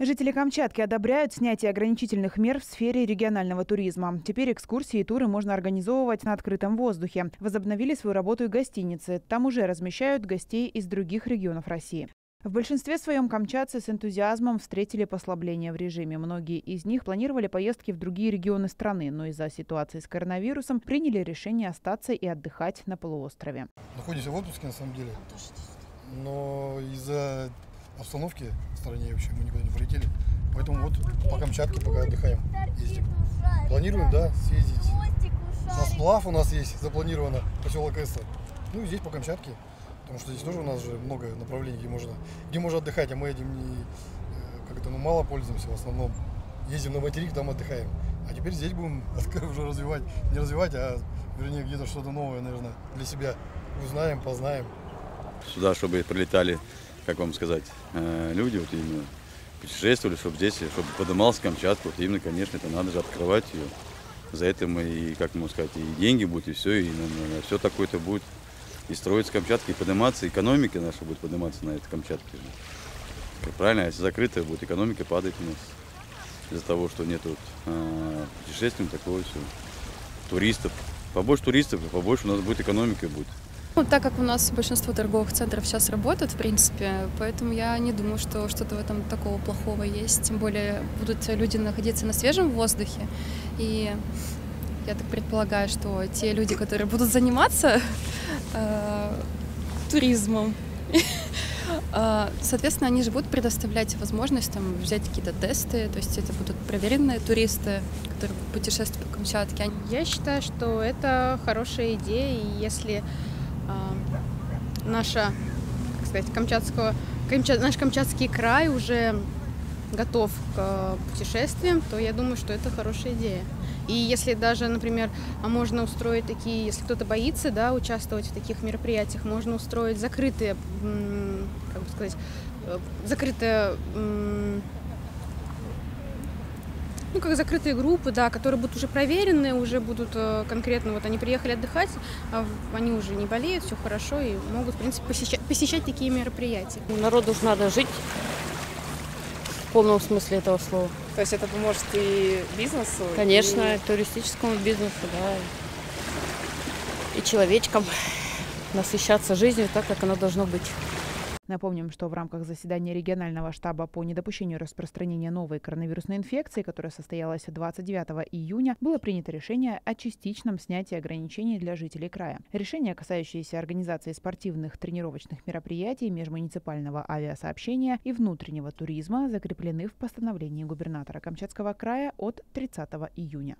Жители Камчатки одобряют снятие ограничительных мер в сфере регионального туризма. Теперь экскурсии и туры можно организовывать на открытом воздухе. Возобновили свою работу и гостиницы. Там уже размещают гостей из других регионов России. В большинстве своем камчатцы с энтузиазмом встретили послабление в режиме. Многие из них планировали поездки в другие регионы страны, но из-за ситуации с коронавирусом приняли решение остаться и отдыхать на полуострове. Находимся в отпуске на самом деле, но из-за обстановки в стране вообще мы никуда не полетели. Поэтому вот по Камчатке пока отдыхаем, ездим. Планируем, да, съездить. На сплав у нас есть запланировано, поселок Эсса. Ну и здесь по Камчатке. Потому что здесь тоже у нас же много направлений, где можно, где можно отдыхать, а мы этим не, э, как это, ну, мало пользуемся в основном. Ездим на материк, там отдыхаем. А теперь здесь будем уже развивать, не развивать, а вернее где-то что-то новое, наверное, для себя узнаем, познаем. Сюда, чтобы прилетали как вам сказать, э, люди вот именно путешествовали, чтобы здесь, чтобы поднимался Камчатку, вот именно, конечно, это надо же открывать ее. За это мы и, как можно сказать, и деньги будут, и все, и наверное, все такое-то будет. И строиться Камчатки, и подниматься, экономика наша будет подниматься на этой Камчатке. Как правильно, если закрытая будет, экономика падает у нас. Из-за того, что нет вот, э, путешествий, такого все. Туристов. Побольше туристов, побольше у нас будет экономика будет. Ну, так как у нас большинство торговых центров сейчас работают, в принципе, поэтому я не думаю, что что-то в этом такого плохого есть. Тем более будут люди находиться на свежем воздухе. И я так предполагаю, что те люди, которые будут заниматься э, туризмом, э, Соответственно, они же будут предоставлять возможность там, взять какие-то тесты, то есть это будут проверенные туристы, которые путешествуют по Камчатке. Я считаю, что это хорошая идея, и если наша, как сказать, Камчатского, Камчат, наш Камчатский край уже готов к путешествиям, то я думаю, что это хорошая идея. И если даже, например, а можно устроить такие, если кто-то боится, да, участвовать в таких мероприятиях, можно устроить закрытые, как бы сказать, э, закрытые ну, как закрытые группы, да, которые будут уже проверены, уже будут э, конкретно, вот они приехали отдыхать, а они уже не болеют, все хорошо и могут, в принципе, посещать, посещать такие мероприятия. Народу уж надо жить в полном смысле этого слова. То есть это поможет и бизнесу? Конечно, и... туристическому бизнесу, да. И человечкам насыщаться жизнью так, как оно должно быть. Напомним, что в рамках заседания регионального штаба по недопущению распространения новой коронавирусной инфекции, которое состоялось 29 июня, было принято решение о частичном снятии ограничений для жителей края. Решение, касающееся организации спортивных тренировочных мероприятий, межмуниципального авиасообщения и внутреннего туризма, закреплены в постановлении губернатора Камчатского края от 30 июня.